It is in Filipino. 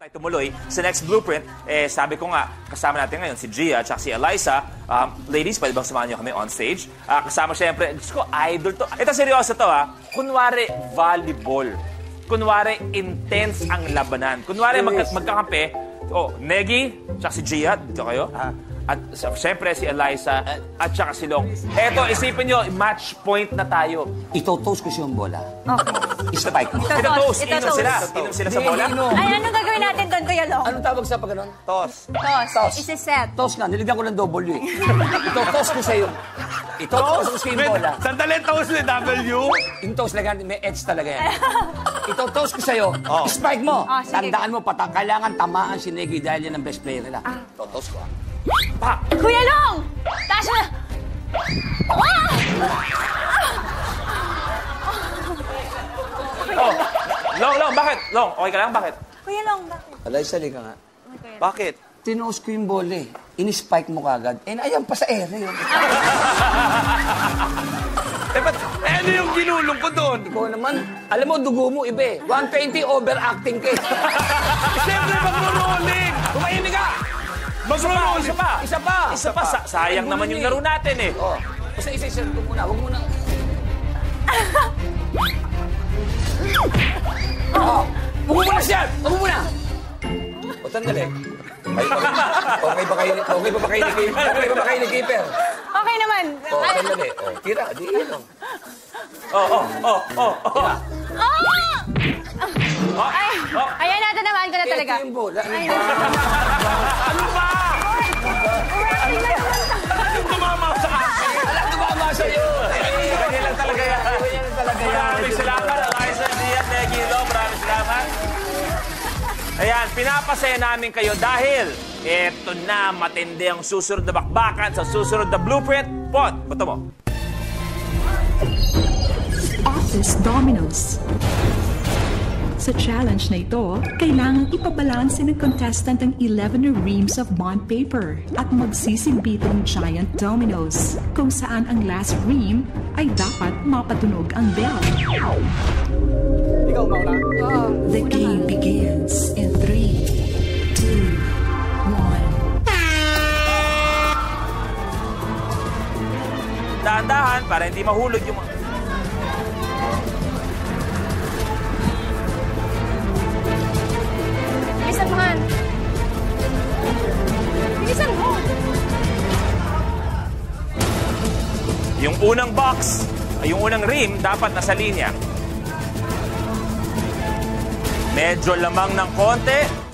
tayo tumuloy sa next blueprint, eh, sabi ko nga, kasama natin ngayon si Gia at si Eliza. Um, ladies, pwede bang samahan niyo kami on stage? Ah, kasama syempre, Diyos ko, idol to. Ito, seryoso to ha. Kunwari, volleyball. Kunwari, intense ang labanan. Kunwari, mag magkakampi, oh, Negi, tsaka si Gia, dito kayo. At s- syempre si Eliza at saka si Long. Eto, isipin nyo, match point na tayo. Ito-toast ko siyang bola. Okay. Spike mo. Ito Ito, toast. toast. Ito Inom toast. sila. Inom sila sa bola. Ay, anong gagawin natin doon, Kuya Long? Anong tawag sa pag ganon? Tos. Toast. Isa-set. Toast nga, niligyan ko ng W. Ito-toast ko sa'yo. Ito-toast ko sa'yo yung bola. Sandali, toast ni W. Yung toast talaga, may edge talaga yan. Ito-toast ko sa'yo. Spike mo. Oh. Tandaan mo, patang kailangan tamaan si Negi dahil yan ang best player nila. Ito-toast ko. Ah. Kuya Long! Tasha! Ah! Oh, Long, Long, bakit? Long, okay ka lang? Bakit? Kuya Long, bakit? Alay, sali ka nga. Okay. Bakit? Tinuos ko yung bola eh. Ini-spike mo kagad. Eh, ayan pa sa ere yun. Eh, ba't, eh, ano yung ginulong ko doon? Ikaw naman, alam mo, dugo mo iba eh. 120 overacting ka eh. Isa pa. Isa pa! Isa pa. Sa- sayang Ay, naman yung laro eh. natin eh. Oh, basta isa-isa ko muna. Huwag muna. oh, huwag mo muna siya! Huwag muna! O, tandali. Ay, okay ba kayo, okay ba ba kayo ni Keeper? Okay ba ba kayo ni Keeper? Okay naman. O, tandali. O, tira, di yun. o. Oh, oh, oh, oh, oh. Ah! Ay, ayan natin naman ko na talaga. Ito yung bola. Ano ba? Ano ba? Tumama sa akin. Alam, tumama sa'yo. Ganyan lang talaga yan. Ganyan lang talaga yan. Salamat, Eliza, Gia, Negi, Long. Maraming salamat. Ayan, pinapasaya namin kayo dahil eto na matindi ang susunod na bakbakan sa susunod na blueprint. Pot, buto mo. Office Dominoes. Sa challenge na ito, kailangang ipabalanse ng contestant ang 11 reams of bond paper at magsisilbit ng giant dominoes, kung saan ang last ream ay dapat mapatunog ang bell. Ikaw, Maura. The game begins in 3, 2, 1. Dahan-dahan para hindi mahulog yung mga... Yung unang box, ay yung unang rim, dapat nasa linya. Medyo lamang ng konti.